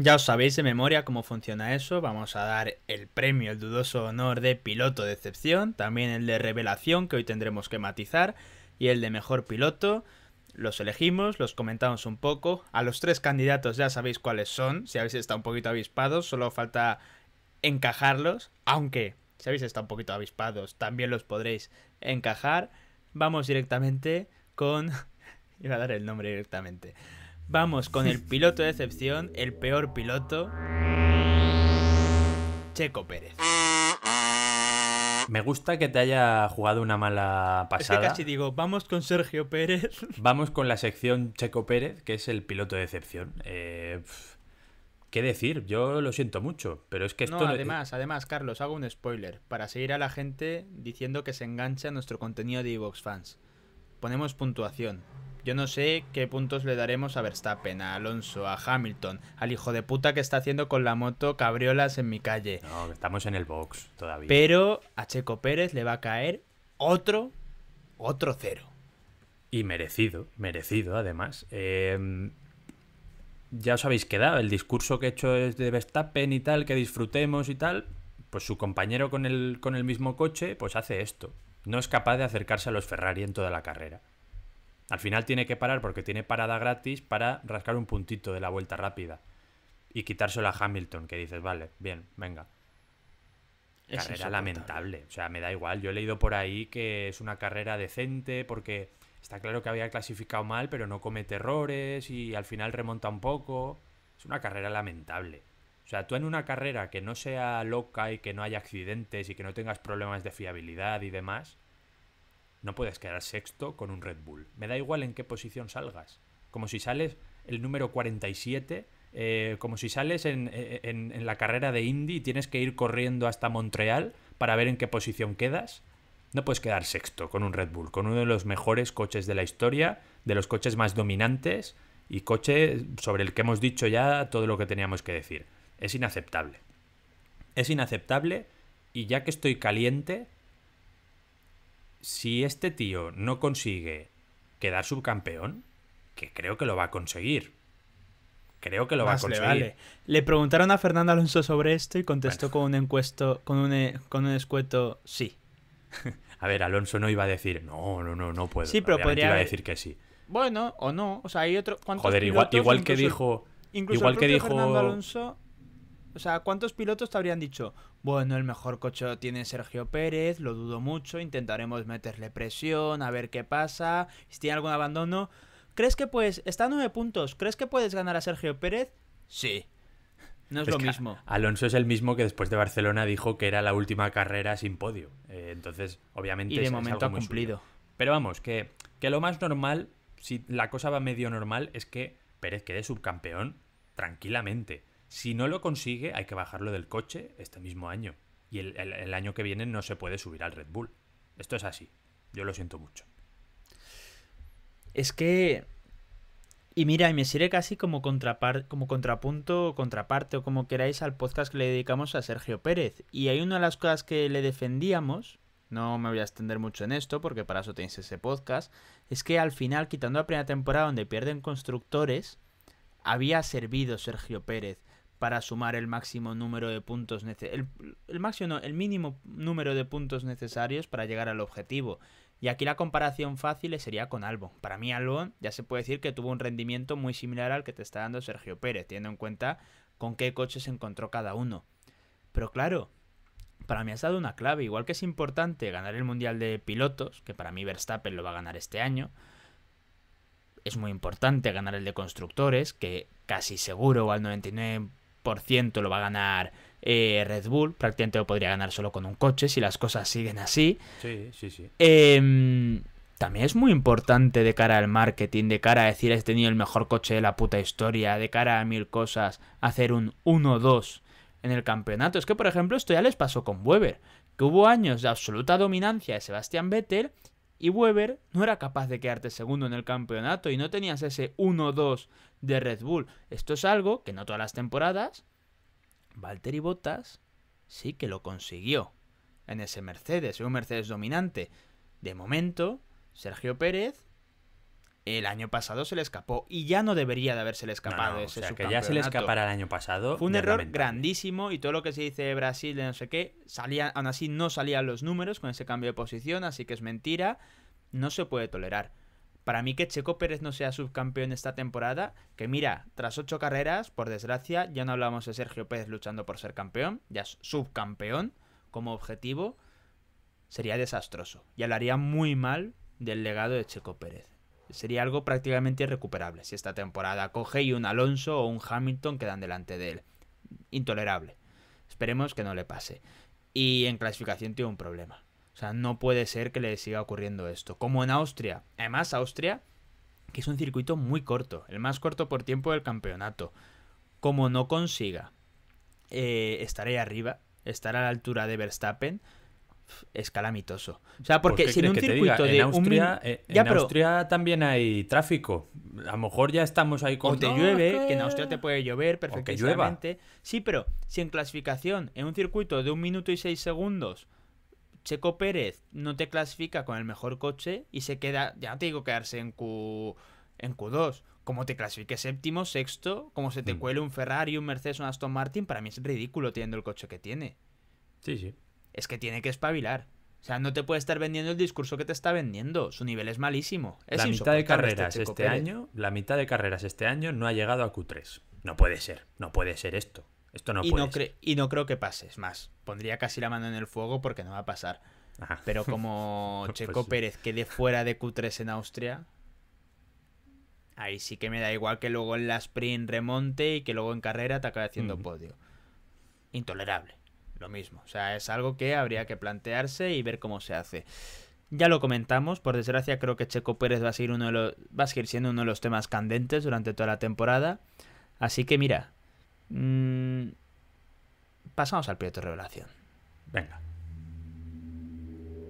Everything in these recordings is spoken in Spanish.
Ya os sabéis de memoria cómo funciona eso. Vamos a dar el premio, el dudoso honor de piloto de excepción, también el de revelación que hoy tendremos que matizar y el de mejor piloto. Los elegimos, los comentamos un poco. A los tres candidatos ya sabéis cuáles son. Si habéis estado un poquito avispados, solo falta encajarlos. Aunque si habéis estado un poquito avispados, también los podréis encajar. Vamos directamente con... Iba a dar el nombre directamente. Vamos con el piloto de excepción, el peor piloto. Checo Pérez. Me gusta que te haya jugado una mala pasada. Es que casi digo, vamos con Sergio Pérez. Vamos con la sección Checo Pérez, que es el piloto de excepción. Eh, ¿Qué decir? Yo lo siento mucho, pero es que esto... No, además, además, Carlos, hago un spoiler para seguir a la gente diciendo que se engancha a nuestro contenido de Evox Fans. Ponemos puntuación. Yo no sé qué puntos le daremos a Verstappen, a Alonso, a Hamilton, al hijo de puta que está haciendo con la moto cabriolas en mi calle. No, estamos en el box todavía. Pero a Checo Pérez le va a caer otro, otro cero. Y merecido, merecido además. Eh, ya os habéis quedado, el discurso que he hecho es de Verstappen y tal, que disfrutemos y tal. Pues su compañero con el, con el mismo coche, pues hace esto. No es capaz de acercarse a los Ferrari en toda la carrera. Al final tiene que parar porque tiene parada gratis para rascar un puntito de la vuelta rápida. Y quitárselo a Hamilton, que dices, vale, bien, venga. carrera lamentable. O sea, me da igual. Yo he leído por ahí que es una carrera decente porque está claro que había clasificado mal, pero no comete errores y al final remonta un poco. Es una carrera lamentable. O sea, tú en una carrera que no sea loca y que no haya accidentes y que no tengas problemas de fiabilidad y demás, no puedes quedar sexto con un Red Bull. Me da igual en qué posición salgas. Como si sales el número 47, eh, como si sales en, en, la carrera de Indy y tienes que ir corriendo hasta Montreal para ver en qué posición quedas. No puedes quedar sexto con un Red Bull, con uno de los mejores coches de la historia, de los coches más dominantes y coche sobre el que hemos dicho ya todo lo que teníamos que decir. Es inaceptable. Es inaceptable y ya que estoy caliente, si este tío no consigue quedar subcampeón, que creo que lo va a conseguir. Creo que lo va a conseguir. Le, le, preguntaron a Fernando Alonso sobre esto y contestó con un encuesto, con un, e, con un escueto sí. a ver, Alonso no iba a decir no, no, no, no puedo. Sí, pero podría iba a decir que sí. Bueno, o no. O sea, hay otro. Joder, igual, igual que dijo. igual que dijo. Fernando Alonso o sea, ¿cuántos pilotos te habrían dicho? Bueno, el mejor coche lo tiene Sergio Pérez, lo dudo mucho, intentaremos meterle presión, a ver qué pasa, si tiene algún abandono. ¿Crees que puedes, está a nueve puntos, ¿crees que puedes ganar a Sergio Pérez? Sí. No es, lo mismo. Alonso es el mismo que después de Barcelona dijo que era la última carrera sin podio. Eh, entonces, obviamente. Y de momento ha cumplido. Pero vamos, que, que lo más normal, si la cosa va medio normal, es que Pérez quede subcampeón tranquilamente. Si no lo consigue, hay que bajarlo del coche este mismo año. Y el, año que viene no se puede subir al Red Bull. Esto es así. Yo lo siento mucho. Es que. Y mira, y me sirve casi como, como contrapunto contraparte o como queráis al podcast que le dedicamos a Sergio Pérez. Y hay una de las cosas que le defendíamos, no me voy a extender mucho en esto porque para eso tenéis ese podcast, es que al final, quitando la primera temporada donde pierden constructores, había servido Sergio Pérez para sumar el máximo número de puntos el, el máximo no, el mínimo número de puntos necesarios para llegar al objetivo. Y aquí la comparación fácil sería con Albon. Para mí Albon ya se puede decir que tuvo un rendimiento muy similar al que te está dando Sergio Pérez, teniendo en cuenta con qué coche se encontró cada uno. Pero claro, para mí has dado una clave, igual que es importante ganar el Mundial de Pilotos, que para mí Verstappen lo va a ganar este año, es muy importante ganar el de constructores, que casi seguro al 99 lo va a ganar eh, Red Bull. Prácticamente lo podría ganar solo con un coche si las cosas siguen así. Sí, sí, sí. Em, también es muy importante de cara al marketing, de cara a decir he tenido el mejor coche de la puta historia, de cara a mil cosas, hacer un 1-2 en el campeonato. Es que, por ejemplo, esto ya les pasó con Weber, que hubo años de absoluta dominancia de Sebastián Vettel y Weber no era capaz de quedarte segundo en el campeonato y no tenías ese 1-2 de Red Bull. Esto es algo que no todas las temporadas, Valtteri Bottas sí que lo consiguió en ese Mercedes, un Mercedes dominante. De momento, Sergio Pérez el año pasado se le escapó y ya no debería de haberse le escapado No, no, ese o sea, que ya se le escapara el año pasado. Fue un error grandísimo y todo lo que se dice de Brasil, de no sé qué, salía, aún así no salían los números con ese cambio de posición, así que es mentira, no se puede tolerar. Para mí que Checo Pérez no sea subcampeón esta temporada, que mira, tras ocho carreras, por desgracia, ya no hablamos de Sergio Pérez luchando por ser campeón, ya es subcampeón como objetivo, sería desastroso y hablaría muy mal del legado de Checo Pérez. Sería algo prácticamente irrecuperable si esta temporada coge y un Alonso o un Hamilton quedan delante de él. Intolerable. Esperemos que no le pase. Y en clasificación tiene un problema. O sea, no puede ser que le siga ocurriendo esto. Como en Austria. Además, Austria, que es un circuito muy corto, el más corto por tiempo del campeonato. Como no consiga eh, estar ahí arriba, estar a la altura de Verstappen, es calamitoso. O sea, porque Pues, si ¿qué en un circuito de en un Austria, eh, Ya, en pero- Austria también hay tráfico. A lo mejor ya estamos ahí con O te "No, llueve, que en Austria te puede llover perfectamente. Sí, pero si en clasificación, en un circuito de un minuto y seis segundos, Checo Pérez no te clasifica con el mejor coche y se queda, ya no te digo quedarse en Q en Q2, como te clasifique séptimo, sexto, como se te Mm. cuele un Ferrari, un Mercedes, un Aston Martin, para mí es ridículo teniendo el coche que tiene. Sí, sí. Es que tiene que espabilar. O sea, no te puede estar vendiendo el discurso que te está vendiendo. Su nivel es malísimo. Es la mitad de insoportable carreras este año, la mitad de carreras este año no ha llegado a Q3. No puede ser, no puede ser esto. Esto no y, puede no ser. y no creo que pase. Es más, pondría casi la mano en el fuego porque no va a pasar. Ajá. Pero como Pues Checo sí. Pérez quede fuera de Q3 en Austria, ahí sí que me da igual que luego en la sprint remonte y que luego en carrera te acabe haciendo podio. Intolerable. Lo mismo. O sea, es algo que habría que plantearse y ver cómo se hace. Ya lo comentamos, por desgracia creo que Checo Pérez va a seguir uno de los, va a seguir siendo uno de los temas candentes durante toda la temporada. Así que mira, mm, pasamos al piloto revelación. Venga.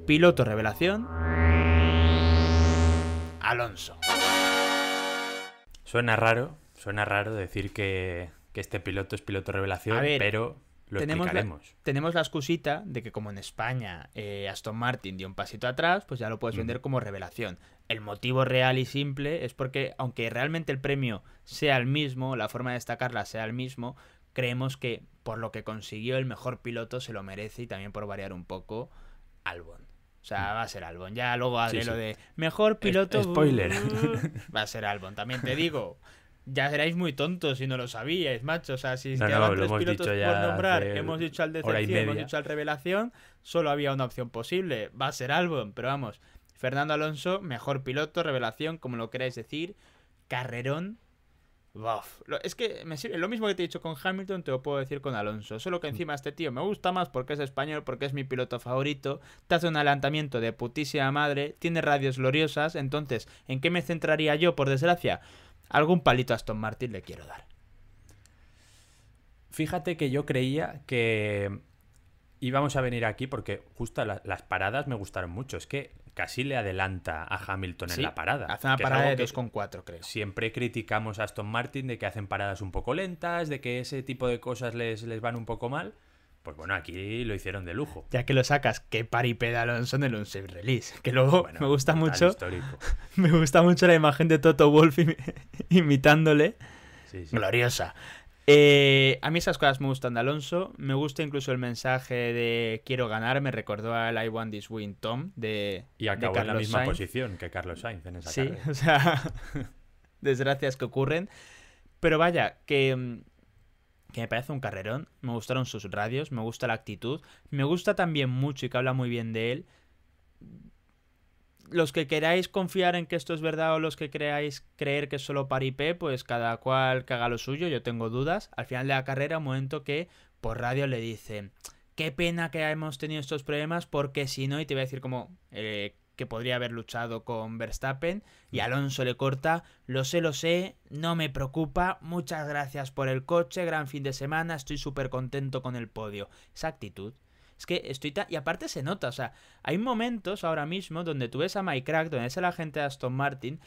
Piloto revelación. Alonso. Suena raro, suena raro decir que, que este piloto es piloto revelación, ver, pero lo tenemos la-. Tenemos la excusita de que como en España eh, Aston Martin dio un pasito atrás, pues ya lo puedes vender como revelación. El motivo real y simple es porque aunque realmente el premio sea el mismo, la forma de destacarla sea el mismo, creemos que por lo que consiguió el mejor piloto se lo merece y también por variar un poco Albon. O sea, va a ser Albon. Ya luego haré Mm. Sí, lo de mejor piloto. spoiler. Va a ser Albon. También te digo, ya seráis muy tontos si no lo sabíais, macho. O sea, si No, quedaban no, tres pilotos por nombrar, hemos dicho al decepción, hemos dicho al revelación, solo había una opción posible. Va a ser Albon, pero vamos. Fernando Alonso, mejor piloto, revelación, como lo queráis decir. Carrerón. Buf. Lo- Es que me sirve, lo mismo que te he dicho con Hamilton, te lo puedo decir con Alonso. Solo que encima este tío me gusta más porque es español, porque es mi piloto favorito. Te hace un adelantamiento de putísima madre, tiene radios gloriosas. Entonces, ¿en qué me centraría yo, por desgracia? Algún palito a Aston Martin le quiero dar. Fíjate que yo creía que íbamos a venir aquí porque justo la- las paradas me gustaron mucho. Es que casi le adelanta a Hamilton Sí, en la parada. Hace una parada de que 2,4, creo. Siempre criticamos a Aston Martin de que hacen paradas un poco lentas, de que ese tipo de cosas les, les van un poco mal. Pues bueno, aquí lo hicieron de lujo. Ya que lo sacas, que paripé de Alonso en el unsafe release. Que luego Bueno, me gusta mucho. histórico. Me gusta mucho la imagen de Toto Wolf imi- imitándole. Sí, sí. Gloriosa. Eh, a mí esas cosas me gustan de Alonso. Me gusta incluso el mensaje de quiero ganar. Me recordó al I want this win Tom de, Y de acabó en la misma Sainz. posición que Carlos Sainz en esa Sí, carrera. o sea, desgracias que ocurren. Pero vaya, que, mm, que me parece un carrerón. Me gustaron sus radios, me gusta la actitud. Me gusta también mucho y que habla muy bien de él. Los que queráis confiar en que esto es verdad o los que creáis creer que es solo paripé, pues cada cual que haga lo suyo, yo tengo dudas. Al final de la carrera, un momento que por radio le dicen, qué pena que hemos tenido estos problemas porque si no, y te voy a decir como eh, que podría haber luchado con Verstappen y Alonso le corta, lo sé, lo sé, no me preocupa, muchas gracias por el coche, gran fin de semana, estoy súper contento con el podio. Esa actitud. Es que estoy tan... Y aparte se nota, o sea, hay momentos ahora mismo donde tú ves a Mike Crack, donde es la gente de Aston Martin,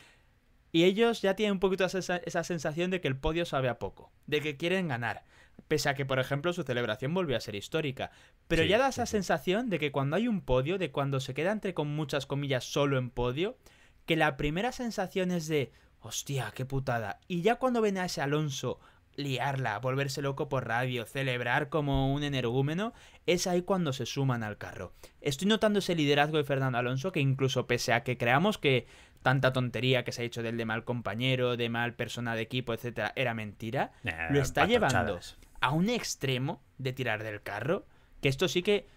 y ellos ya tienen un poquito esa, esa sensación de que el podio sabe a poco, de que quieren ganar. Pese a que, por ejemplo, su celebración volvió a ser histórica. Pero Sí, ya da esa sí. sensación de que cuando hay un podio, de cuando se queda entre con muchas comillas solo en podio, que la primera sensación es de, hostia, qué putada. Y ya cuando ven a ese Alonso liarla, volverse loco por radio, celebrar como un energúmeno, es ahí cuando se suman al carro. Estoy notando ese liderazgo de Fernando Alonso que incluso pese a que creamos que tanta tontería que se ha hecho del de mal compañero, de mal persona de equipo, etcétera, era mentira, lo está llevando a un extremo de tirar del carro, que esto sí que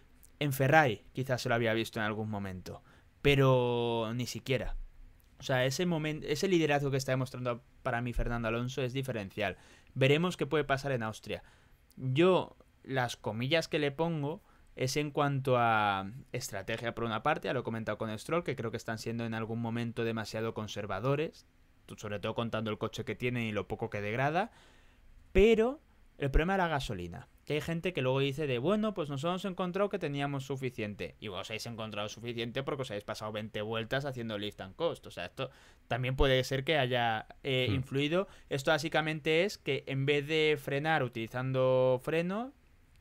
en Ferrari quizás se lo había visto en algún momento, pero ni siquiera. O sea, ese momento, ese liderazgo que está demostrando para mí Fernando Alonso es diferencial. Veremos qué puede pasar en Austria. Yo, las comillas que le pongo es en cuanto a estrategia por una parte, ya lo he comentado con Stroll, que creo que están siendo en algún momento demasiado conservadores, sobre todo contando el coche que tienen y lo poco que degrada, pero el problema es la gasolina. Que hay gente que luego dice de, bueno, pues nos hemos encontrado que teníamos suficiente. Y vos habéis encontrado suficiente porque os habéis pasado 20 vueltas haciendo lift and cost. O sea, esto también puede ser que haya eh, hmm. influido. Esto básicamente es que en vez de frenar utilizando freno,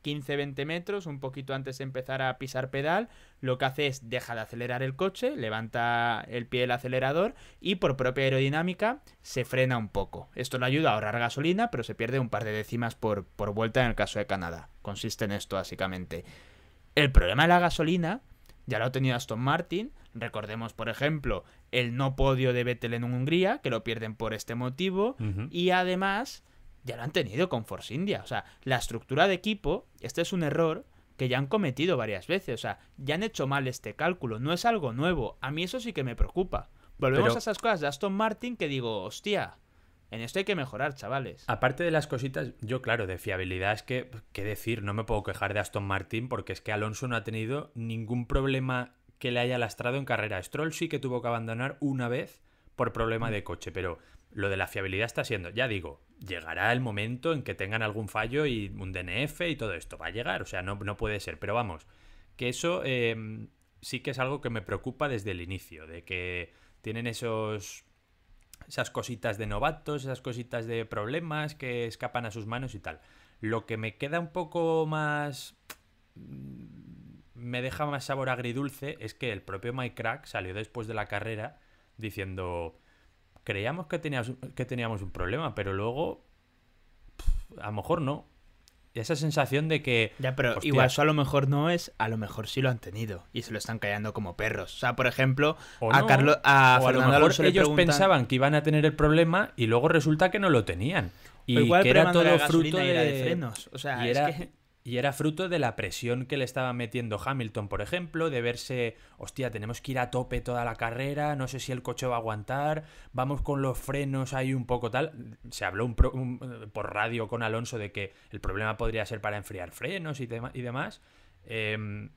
15-20 metros, un poquito antes de empezar a pisar pedal, lo que hace es deja de acelerar el coche, levanta el pie del acelerador y por propia aerodinámica se frena un poco. Esto le ayuda a ahorrar gasolina, pero se pierde un par de décimas por, por vuelta en el caso de Canadá. Consiste en esto básicamente. El problema de la gasolina ya lo ha tenido Aston Martin. Recordemos, por ejemplo, el no podio de Vettel en Hungría, que lo pierden por este motivo. Y además ya lo han tenido con Force India. O sea, la estructura de equipo, este es un error que ya han cometido varias veces. O sea, ya han hecho mal este cálculo. No es algo nuevo. A mí eso sí que me preocupa. Volvemos a esas cosas de Aston Martin que digo, hostia, en esto hay que mejorar, chavales. Aparte de las cositas, yo claro, de fiabilidad es que, qué decir, no me puedo quejar de Aston Martin porque es que Alonso no ha tenido ningún problema que le haya lastrado en carrera. Stroll sí que tuvo que abandonar una vez por problema de coche, pero lo de la fiabilidad está siendo, ya digo, llegará el momento en que tengan algún fallo y un DNF y todo esto. Va a llegar, o sea, no, no puede ser. Pero vamos, que eso em, sí que es algo que me preocupa desde el inicio, de que tienen esos esas cositas de novatos, esas cositas de problemas que escapan a sus manos y tal. Lo que me queda un poco más me deja más sabor agridulce es que el propio Mike Crack salió después de la carrera diciendo creíamos que teníamos, que teníamos un problema, pero luego a lo mejor no. Y esa sensación de que... Ya, pero igual eso a lo mejor no es, a lo mejor sí lo han tenido y se lo están callando como perros. O sea, por ejemplo, a Carlos... A, o a lo mejor ellos pensaban que iban a tener el problema y luego resulta que no lo tenían. Y igual que era todo fruto de... frenos. O sea, es que y era fruto de la presión que le estaba metiendo Hamilton, por ejemplo, de verse, hostia, tenemos que ir a tope toda la carrera, no sé si el coche va a aguantar, vamos con los frenos ahí un poco tal. Se habló un por radio con Alonso de que el problema podría ser para enfriar frenos y, y demás. Em,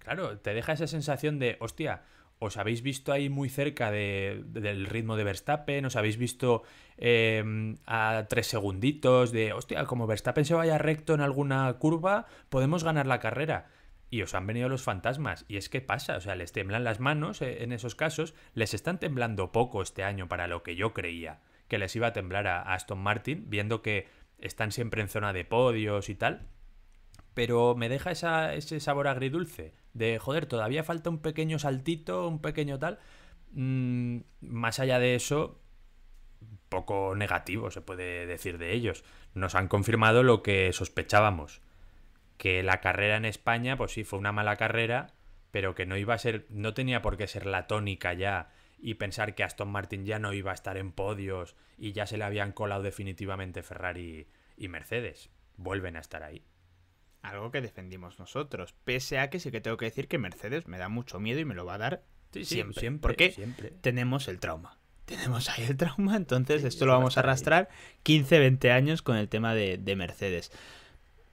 claro, te deja esa sensación de, hostia, os habéis visto ahí muy cerca del ritmo de Verstappen, os habéis visto em, a tres segunditos de, hostia, como Verstappen se vaya recto en alguna curva, podemos ganar la carrera. Y os han venido los fantasmas. Y es que pasa, o sea, les temblan las manos eh, en esos casos, les están temblando poco este año para lo que yo creía que les iba a temblar a Aston Martin, viendo que están siempre en zona de podios y tal pero me deja ese sabor agridulce de, joder, todavía falta un pequeño saltito, un pequeño tal. Mm, más allá de eso, poco negativo se puede decir de ellos. Nos han confirmado lo que sospechábamos, que la carrera en España, pues sí, fue una mala carrera, pero que no iba a ser, no tenía por qué ser la tónica ya y pensar que Aston Martin ya no iba a estar en podios y ya se le habían colado definitivamente Ferrari y Mercedes. Vuelven a estar ahí. Algo que defendimos nosotros. Pese a que sí que tengo que decir que Mercedes me da mucho miedo y me lo va a dar siempre, siempre. Porque siempre. tenemos el trauma. Tenemos ahí el trauma, entonces esto lo vamos a arrastrar 15, 20 años con el tema de, Mercedes.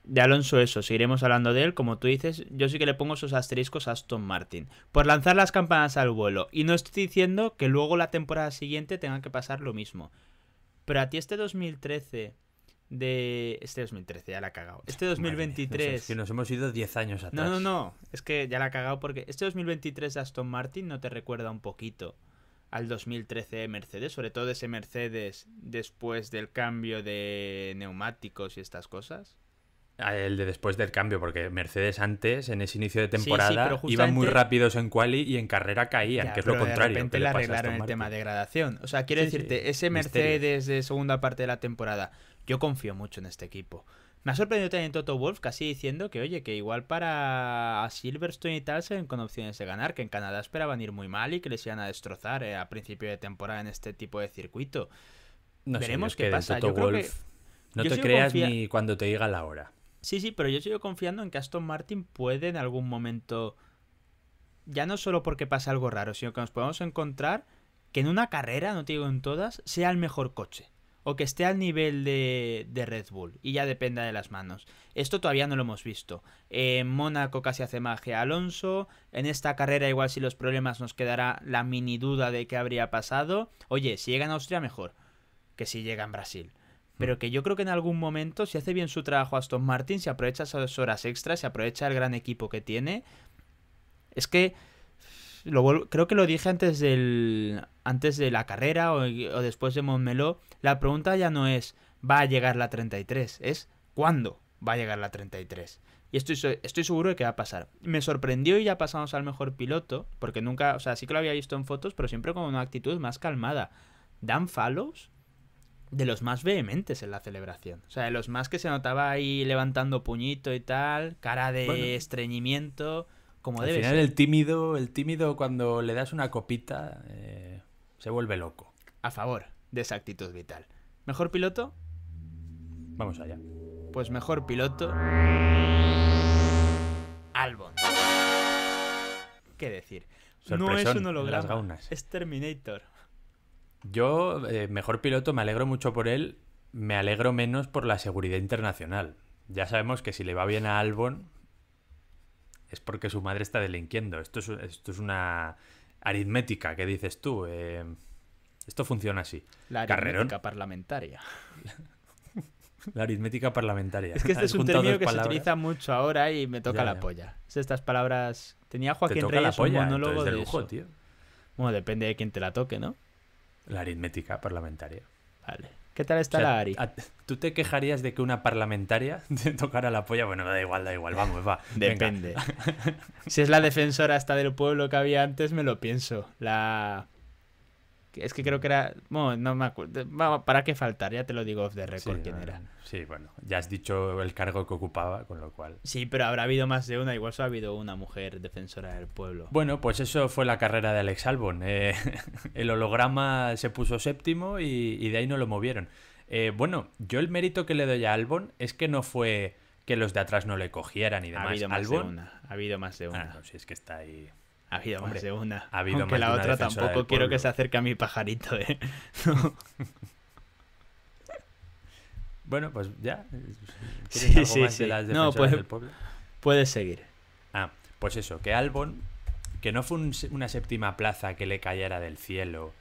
De Alonso eso, seguiremos hablando de él, como tú dices, yo sí que le pongo esos asteriscos a Aston Martin, por lanzar las campanas al vuelo, y no estoy diciendo que luego la temporada siguiente tenga que pasar lo mismo. Pero a ti este 2013 de este 2013, ya la ha cagado. Este 2023... es que nos hemos ido 10 años atrás. No, no, no, es que ya la ha cagado porque este 2023 de Aston Martin no te recuerda un poquito al 2013 de Mercedes, sobre todo ese Mercedes después del cambio de neumáticos y estas cosas. El de después del cambio, porque Mercedes antes, en ese inicio de temporada, iban muy rápidos en quali y en carrera caían, que es lo contrario. De repente le arreglaron el tema de gradación. O sea, quiero decirte, ese Mercedes de segunda parte de la temporada, yo confío mucho en este equipo. Me ha sorprendido también Toto Wolf casi diciendo que, oye, que igual para Silverstone y tal se ven con opciones de ganar, que en Canadá esperaban ir muy mal y que les iban a destrozar eh, a principio de temporada en este tipo de circuito. Veremos qué pasa. Yo creo que, no te creas ni cuando te diga la hora. Sí, sí, pero yo sigo confiando en que Aston Martin puede en algún momento, ya no solo porque pasa algo raro, sino que nos podemos encontrar que en una carrera, no te digo en todas, sea el mejor coche o que esté al nivel de, Red Bull y ya dependa de las manos. Esto todavía no lo hemos visto. En Mónaco casi hace magia Alonso. En esta carrera igual si los problemas nos quedará la mini duda de qué habría pasado. Oye, si llega en Austria mejor que si llega en Brasil. Pero que yo creo que en algún momento, si hace bien su trabajo Aston Martin, si aprovecha esas horas extras, si aprovecha el gran equipo que tiene, es que creo que lo dije antes del antes de la carrera o, después de Montmeló, la pregunta ya no es ¿va a llegar la 33? Es ¿cuándo va a llegar la 33? Y estoy, estoy seguro de que va a pasar. Me sorprendió y ya pasamos al mejor piloto, porque nunca, o sea, sí que lo había visto en fotos, pero siempre con una actitud más calmada. Dan Fallows, de los más vehementes en la celebración. O sea, de los más que se notaba ahí levantando puñito y tal, cara de estreñimiento. Como Al final el tímido, el tímido cuando le das una copita eh, se vuelve loco. A favor de esa actitud vital. ¿Mejor piloto? Vamos allá. Pues mejor piloto. Albon. ¿Qué decir? no es un holograma. Es Terminator. Yo, eh, mejor piloto, me alegro mucho por él. Me alegro menos por la seguridad internacional. Ya sabemos que si le va bien a Albon, es porque su madre está delinquiendo. Esto es, esto es una aritmética que dices tú. Eh, esto funciona así. La aritmética parlamentaria. la aritmética parlamentaria. Es que este es un término que se utiliza mucho ahora y me toca la polla. Es estas palabras. Tenía Joaquín Reyes un monólogo de, lujo, Tío. Bueno, depende de quién te la toque, ¿no? La aritmética parlamentaria. Vale. ¿Qué tal está la Ari? ¿Tú te quejarías de que una parlamentaria te tocara la polla? Bueno, da igual, da igual, vamos, va. Depende. si es la defensora hasta del pueblo que había antes, me lo pienso. La es que creo que era. Bueno, no me acuerdo. ¿Para qué faltar? Ya te lo digo off the record quién era. Sí, bueno. Ya has dicho el cargo que ocupaba, con lo cual. Sí, pero habrá habido más de una. Igual solo ha habido una mujer defensora del pueblo. Bueno, pues eso fue la carrera de Alex Albon. Eh, el holograma se puso séptimo y, de ahí no lo movieron. Eh, bueno, yo el mérito que le doy a Albon es que no fue que los de atrás no le cogieran y demás. Ha habido más de una. Ha habido más de ah, una. no, si es que está ahí. Ha habido más de una. Ha habido Aunque la otra tampoco quiero que se acerque a mi pajarito, ¿eh? bueno, pues ya. sí, sí, sí. no, puede, Puedes seguir. Ah, pues eso, que Albon, que no fue una séptima plaza que le cayera del cielo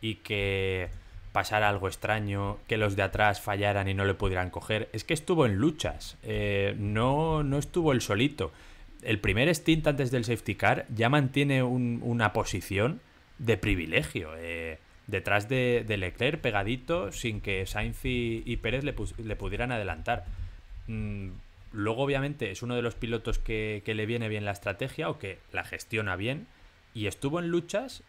y que pasara algo extraño, que los de atrás fallaran y no le pudieran coger, es que estuvo en luchas, eh, no, no estuvo el solito el primer stint antes del safety car ya mantiene una posición de privilegio. Eh, detrás de, Leclerc, pegadito, sin que Sainz y, Pérez le, pudieran adelantar. Mm, luego, obviamente, es uno de los pilotos que, le viene bien la estrategia o que la gestiona bien. Y estuvo en luchas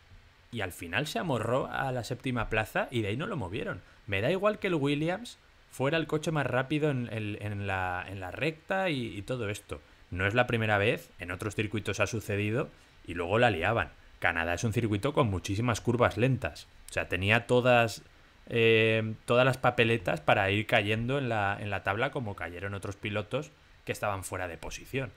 y al final se amorró a la séptima plaza y de ahí no lo movieron. Me da igual que el Williams fuera el coche más rápido en, la, recta y todo esto. No es la primera vez, en otros circuitos ha sucedido y luego la liaban. Canadá es un circuito con muchísimas curvas lentas. O sea, tenía todas, eh, todas las papeletas para ir cayendo en la, en la tabla como cayeron otros pilotos que estaban fuera de posición.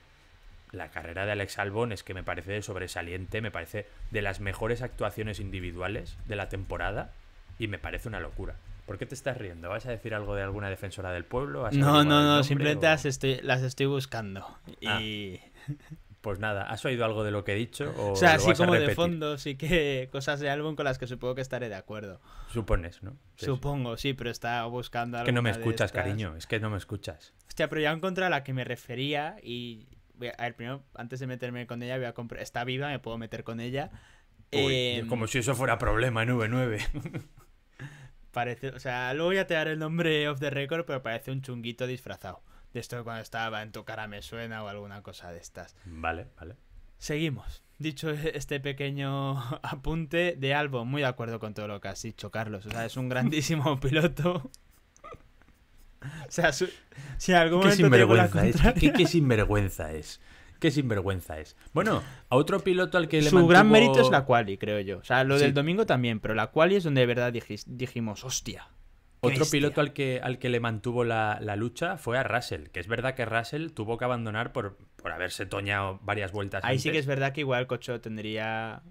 La carrera de Alex Albon es que me parece sobresaliente, me parece de las mejores actuaciones individuales de la temporada y me parece una locura. ¿Por qué te estás riendo? ¿Vas a decir algo de alguna defensora del pueblo? No, no, no, simplemente las, estoy, las estoy buscando. Ah. Y... Pues nada, ¿has oído algo de lo que he dicho? O, sea, sí como de fondo, sí que cosas de álbum con las que supongo que estaré de acuerdo. Supones, ¿no? Supongo, sí, pero está buscando algo. Que no me escuchas, cariño, es que no me escuchas. Hostia, pero ya encontré a la que me refería y... A ver, primero, antes de meterme con ella, voy a comprar... Está viva, me puedo meter con ella. Em, como si eso fuera problema, 9-9. Parece, o sea, luego ya te daré el nombre of the record, pero parece un chunguito disfrazado. De esto cuando estaba en tu cara me suena o alguna cosa de estas. Vale, vale. Seguimos. Dicho este pequeño apunte de Albon, muy de acuerdo con todo lo que has dicho, Carlos. O sea, es un grandísimo piloto. O sea, su- si en algún ¿Qué momento sinvergüenza es? contraria- ¿Qué, qué sinvergüenza es? ¿Qué sinvergüenza es? Bueno, a otro piloto al que le Su gran mérito es la quali, creo yo. O sea, lo Sí. del domingo también, pero la quali es donde de verdad dijis- dijimos, hostia. Otro bestia". piloto al que, al que le mantuvo la, la lucha fue a Russell, que es verdad que Russell tuvo que abandonar por, por haberse toñado varias vueltas Ahí sí que es verdad que igual el coche lo tendría.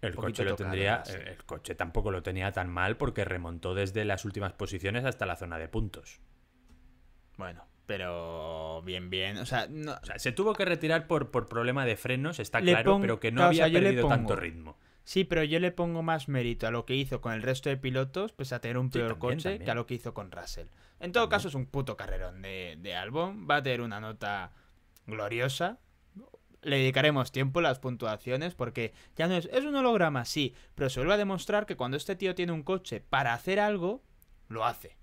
El coche lo tendría, Russell. el coche tampoco lo tenía tan mal porque remontó desde las últimas posiciones hasta la zona de puntos. Bueno, pero bien, bien. O sea, no, O sea, se tuvo que retirar por, por problema de frenos, está Le claro, pero que no claro, o había sea, perdido tanto ritmo. Sí, pero yo le pongo más mérito a lo que hizo con el resto de pilotos, pese a tener un Sí, peor también, coche, también. que a lo que hizo con Russell. En todo caso, es un puto carrerón de, de Albon. Va a tener una nota gloriosa. Le dedicaremos tiempo a las puntuaciones porque ya no es. Es un holograma, sí, pero se vuelve a demostrar que cuando este tío tiene un coche para hacer algo, lo hace.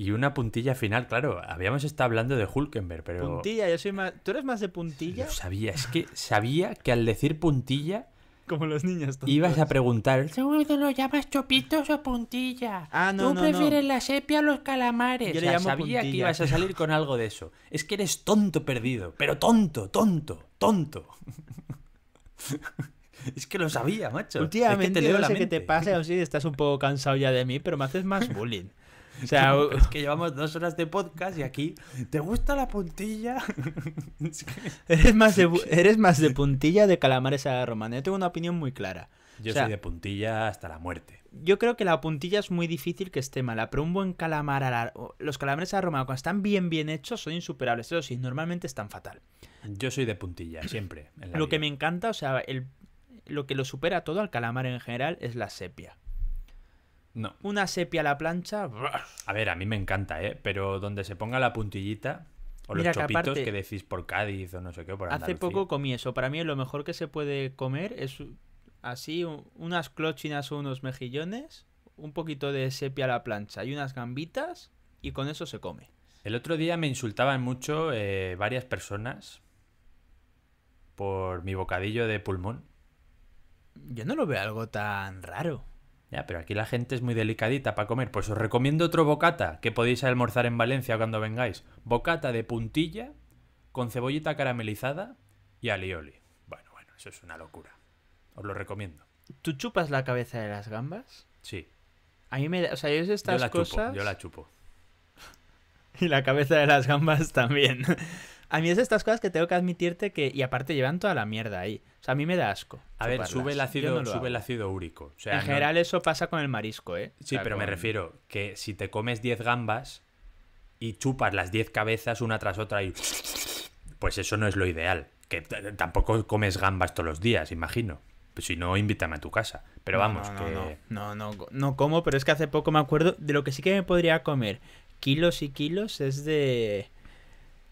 Y una puntilla final, claro, habíamos estado hablando de Hulkenberg, pero Puntilla, yo soy más. ¿Tú eres más de puntilla? lo sabía, es que sabía que al decir puntilla Como los niños. tontos. ibas a preguntar, ¿Seguro lo llamas chopitos o puntilla? Ah, no, ¿Tú no, prefieres no. la sepia o los calamares? Yo O le sea, llamo sabía que ibas a salir con algo de eso. Es que eres tonto perdido, pero tonto, tonto, tonto. es que lo sabía, macho. Últimamente es que te leo no la sé qué te pasa, o si estás un poco cansado ya de mí, pero me haces más bullying. O sea, es que llevamos dos horas de podcast y aquí. ¿Te gusta la puntilla? Eres más de bu- eres más de puntilla de calamares a la romana. Yo tengo una opinión muy clara. Yo O sea, soy de puntilla hasta la muerte. Yo creo que la puntilla es muy difícil que esté mala, pero un buen calamar a la... Los calamares a la romana, cuando están bien bien hechos, son insuperables. Eso sí, normalmente están fatal. Yo soy de puntilla, siempre. en la Lo que me encanta, o sea, el, lo que lo supera todo al calamar en general es la sepia. No. Una sepia a la plancha... A ver, a mí me encanta, ¿eh? Pero donde se ponga la puntillita. O los que chopitos aparte- que decís por Cádiz o no sé qué, por Hace poco comí eso. Para mí lo mejor que se puede comer es así unas clochinas o unos mejillones, un poquito de sepia a la plancha y unas gambitas y con eso se come. El otro día me insultaban mucho eh, varias personas por mi bocadillo de pulmón. Yo no lo veo algo tan raro. Ya, pero aquí la gente es muy delicadita para comer. Pues os recomiendo otro bocata que podéis almorzar en Valencia cuando vengáis. Bocata de puntilla con cebollita caramelizada y alioli. Bueno, bueno, eso es una locura. Os lo recomiendo. ¿Tú chupas la cabeza de las gambas? Sí, A mí me da... O sea, yo es yo estas la cosas... chupo, yo la chupo. Y la cabeza de las gambas también. A mí es de estas cosas que tengo que admitirte que... Y aparte llevan toda la mierda ahí. O sea, a mí me da asco. A ver, sube el ácido, no sube el ácido úrico. O sea, en no- general eso pasa con el marisco, ¿eh? O Sí, sea, pero me refiero que si te comes 10 gambas y chupas las 10 cabezas una tras otra y... Pues eso no es lo ideal. Que tampoco comes gambas todos los días, imagino. Pues si no, invítame a tu casa. Pero No, vamos, no, que... no, no, no, no como, pero es que hace poco me acuerdo de lo que sí que me podría comer kilos y kilos es de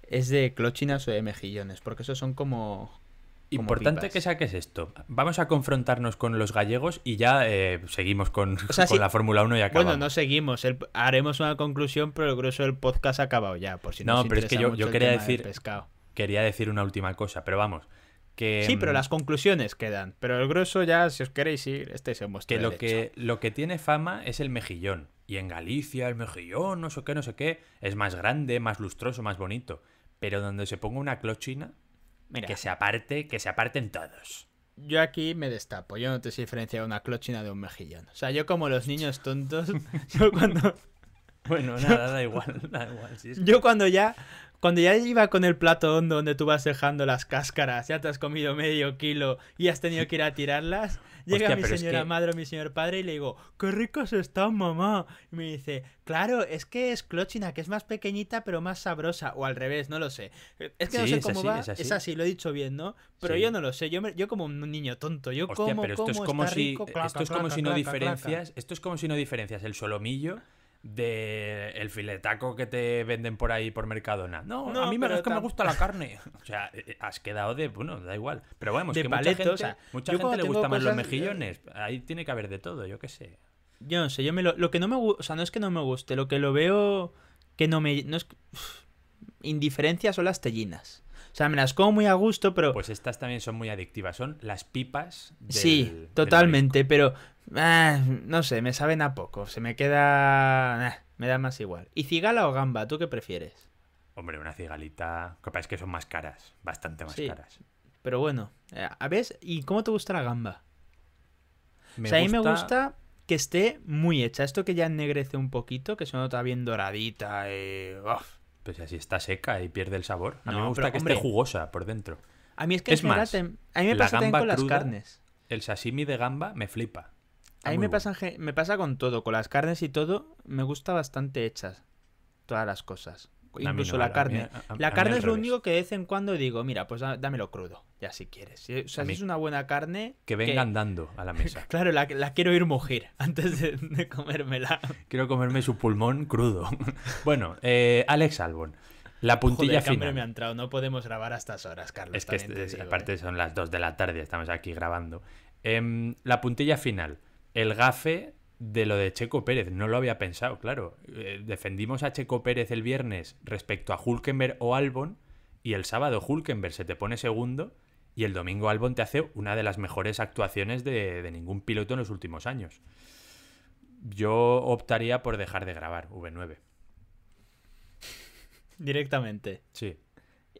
es de clochinas o de mejillones, porque esos son como como Importante pipas. que saques esto. Vamos a confrontarnos con los gallegos y ya eh, seguimos con, O sea, con sí. la Fórmula 1 y acabamos. Bueno, no seguimos, el- haremos una conclusión, pero el grueso del podcast ha acabado ya, por si No, nos pero es que yo- yo quería decir- pescado. Quería decir una última cosa, pero vamos. Que, Sí, pero mm, las conclusiones quedan, pero el grueso ya, si os queréis ir, estáis en vuestro Que lo, que lo que tiene fama es el mejillón. Y en Galicia el mejillón, no sé qué, no sé qué, es más grande, más lustroso, más bonito. Pero donde se ponga una clochina, Mira, que se aparte, que se aparten todos. Yo aquí me destapo, yo no te sé diferenciar una clochina de un mejillón. O sea, yo como los niños tontos, yo cuando, Bueno, nada, da igual, da igual. si es- yo cuando ya, cuando ya iba con el plato hondo donde tú vas dejando las cáscaras, ya te has comido medio kilo y has tenido que ir a tirarlas, llega Hostia, mi es señora que- madre o mi señor padre y le digo, qué ricas están, mamá. Y me dice, claro, es que es clochina, que es más pequeñita pero más sabrosa, o al revés, no lo sé. Es que no sé es cómo así, va, es así. es así, lo he dicho bien, ¿no? Pero Sí. yo no lo sé, yo, me- yo como un niño tonto, yo Hostia, como, pero esto es como, como está si rico, esto es como claca, si no claca. diferencias, esto es como si no diferencias el solomillo de el filetaco que te venden por ahí por Mercadona. No, No, a mí me, es que me gusta la carne. O sea, eh, has quedado de, bueno, da igual. Pero vamos, De que paleto, mucha gente, o sea, mucha yo gente le gustan más los eh, mejillones. Ahí tiene que haber de todo, yo qué sé. Yo no sé, yo me lo, lo que no me gusta, o sea, no es que no me guste, lo que lo veo que no me... No es... uf, indiferencia son las tellinas. O sea, me las como muy a gusto, pero... Pues estas también son muy adictivas. Son las pipas del- sí, del totalmente, pero... ah, no sé, me saben a poco. Se me queda... ah, me da más igual. ¿Y cigala o gamba? ¿Tú qué prefieres? Hombre, una cigalita. Lo que pasa es que son más caras. Bastante más Sí. caras. Pero bueno, eh, a ver, ¿y cómo te gusta la gamba? Me o sea, a mí me gusta que esté muy hecha. Esto que ya ennegrece un poquito, que se nota bien doradita. eh, uf. Pues así está seca y pierde el sabor. A mí No, me gusta pero, que hombre. esté jugosa por dentro. A mí es que Es más, a mí me pasa también con las cruda carnes. El sashimi de gamba me flipa. Está A mí me pasa, me pasa con todo, con las carnes y todo, me gusta bastante hechas todas las cosas. Incluso no, la carne. a- a- a la carne es lo único que de vez en cuando digo, mira, pues dámelo crudo, ya si quieres. O sea, si es una buena carne... Que vengan dando a la mesa. Claro, la, la quiero ir mugir antes de, de comérmela. Quiero comerme su pulmón crudo. bueno, eh, Alex Albon. La puntilla Joder, final. me ha entrado. No podemos grabar a estas horas, Carlos. Es que digo, aparte ¿eh? son las 2 de la tarde, estamos aquí grabando. Em, la puntilla final. El gafe de lo de Checo Pérez. No lo había pensado, claro. Eh, defendimos a Checo Pérez el viernes respecto a Hulkenberg o Albon. Y el sábado Hulkenberg se te pone segundo. Y el domingo Albon te hace una de las mejores actuaciones de, de ningún piloto en los últimos años. Yo optaría por dejar de grabar V9. Directamente. Sí.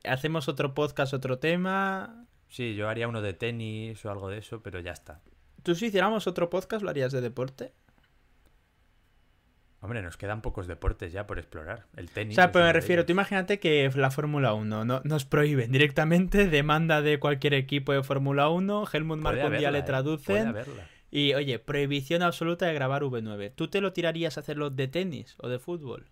Hacemos otro podcast, otro tema. Sí, yo haría uno de tenis o algo de eso, pero ya está. ¿Tú si hiciéramos otro podcast lo harías de deporte? Hombre, nos quedan pocos deportes ya por explorar. El O tenis. sea, es pero me refiero, tú imagínate que la Fórmula 1 no, nos prohíben directamente, demanda de cualquier equipo de Fórmula 1, Helmut Marko un día le ¿eh? Traducen y, oye, prohibición absoluta de grabar V9. ¿Tú te lo tirarías a hacerlo de tenis o de fútbol?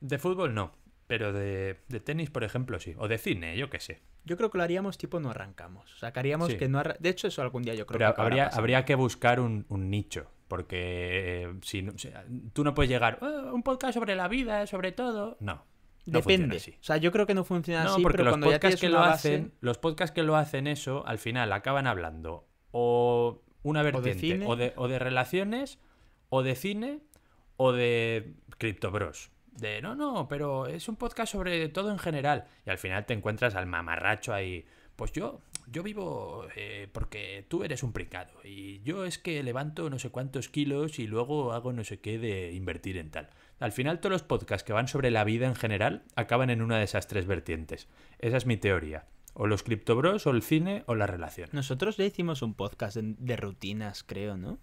De fútbol no, pero de, de tenis, por ejemplo, sí. O de cine, yo qué sé. Yo creo que lo haríamos tipo no arrancamos. Sacaríamos Sí. que no arra- De hecho, eso algún día yo creo Pero que habría, habría que buscar un, un nicho. Porque eh, si no- o sea, tú no puedes llegar, "Ah, un podcast sobre la vida, sobre todo. No. Depende. así. O sea, yo creo que no funciona No, así, porque pero los cuando podcasts que lo base- hacen, los podcasts que lo hacen eso, al final acaban hablando o una vertiente, cine. o de, o de relaciones, o de cine, o de criptobros. De no, no, pero es un podcast sobre todo en general. Y al final te encuentras al mamarracho ahí. Pues yo, yo vivo eh, porque tú eres un pringado. Y yo es que levanto no sé cuántos kilos y luego hago no sé qué de invertir en tal. Al final todos los podcasts que van sobre la vida en general acaban en una de esas tres vertientes. Esa es mi teoría. O los criptobros, o el cine, o la relación. Nosotros ya hicimos un podcast de, rutinas, creo, ¿no?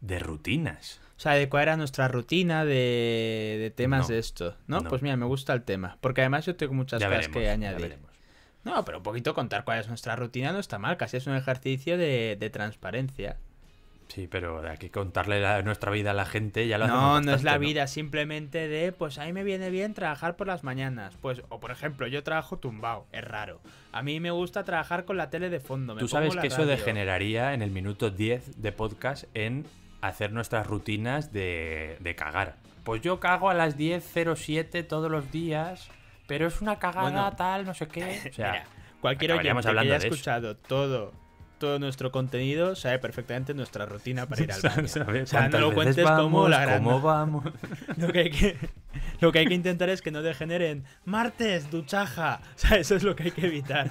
De rutinas. O sea, de cuál era nuestra rutina de, de temas No. de esto, ¿no? No. Pues mira, me gusta el tema. Porque además yo tengo muchas Ya cosas veremos, que añadir. No, pero un poquito contar cuál es nuestra rutina no está mal. Casi es un ejercicio de, de transparencia. Sí, pero de aquí contarle la- nuestra vida a la gente ya lo No, no es la vida, simplemente de, pues a mí me viene bien trabajar por las mañanas. Pues, o por ejemplo, yo trabajo tumbado, es raro. A mí me gusta trabajar con la tele de fondo. me Tú sabes que eso degeneraría en el minuto 10 de podcast en hacer nuestras rutinas de, de cagar. Pues yo cago a las 10.07 todos los días, pero es una cagada Bueno. tal, no sé qué. O sea, Mira, cualquier oyente que haya escuchado todo, todo nuestro contenido sabe perfectamente nuestra rutina para ir al baño. ¿sabes O sea, no lo cuentes como la gran... ¿Cómo vamos? Lo que, hay que, lo que hay que intentar es que no degeneren martes, duchaja. O sea, eso es lo que hay que evitar.